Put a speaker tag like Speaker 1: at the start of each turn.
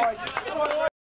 Speaker 1: boy. Come on, boy.